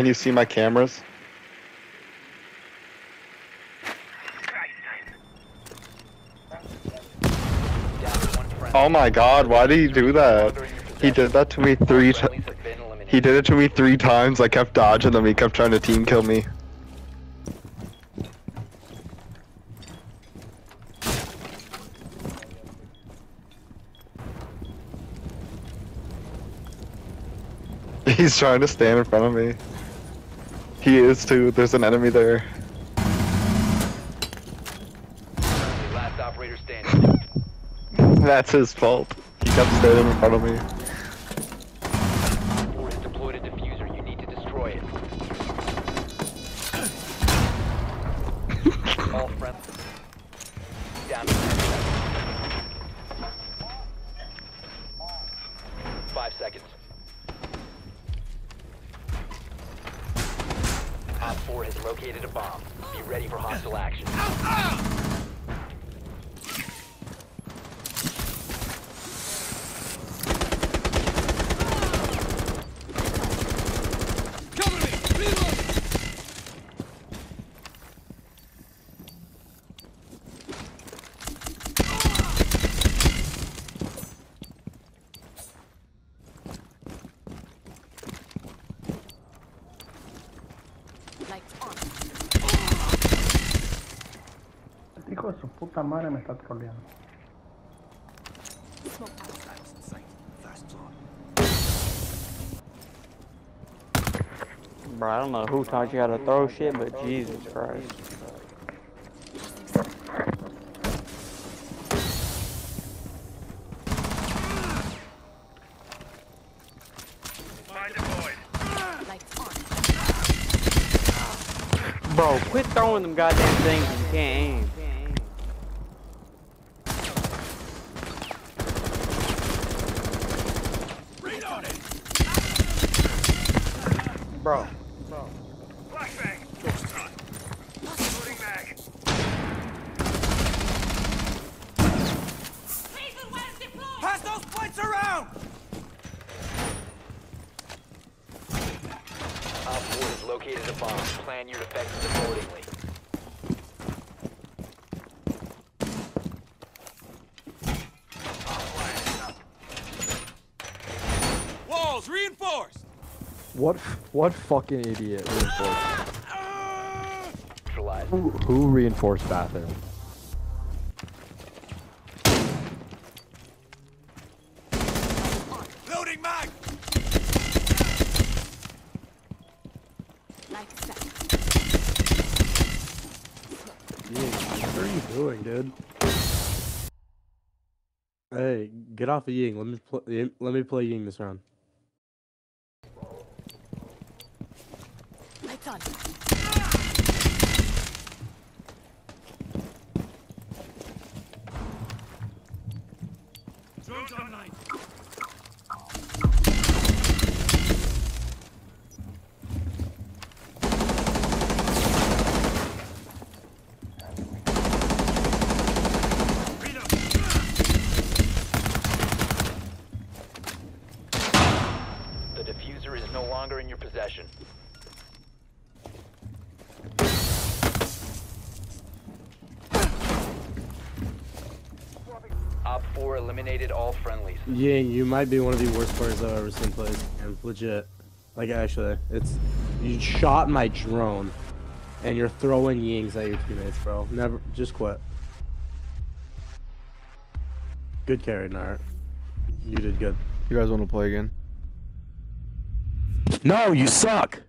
Can you see my cameras? Oh my god, why did he do that? He did that to me three times. He did it to me three times. I kept dodging them. He kept trying to team kill me. He's trying to stand in front of me. He is too. There's an enemy there. Last operator standing. That's his fault. He kept standing in front of me. 4 has deployed a diffuser. You need to destroy it. Op 4 has located a bomb. Be ready for hostile action. De su puta madre me está troleando. Bro, I don't know who taught you how to throw shit, but Jesus Christ. Bro, quit throwing them goddamn things you can't aim. Bro. Pass those points around! Op 4 has located a bomb. Plan your defenses accordingly. Walls reinforced! What what fucking idiot reinforced? Who, who reinforced bathroom? Loading mag! Lights set. What are you doing, dude? Hey, get off of Ying. Let me play. Let me play Ying this round. Lights on. The diffuser is no longer in your possession. Op 4 eliminated all friendlies. Ying, you might be one of the worst players I've ever seen play this game. Legit. Like actually, it's you shot my drone, and you're throwing Yings at your teammates, bro. Never, just quit. Good carry, Nart. You did good. You guys want to play again? No, you suck.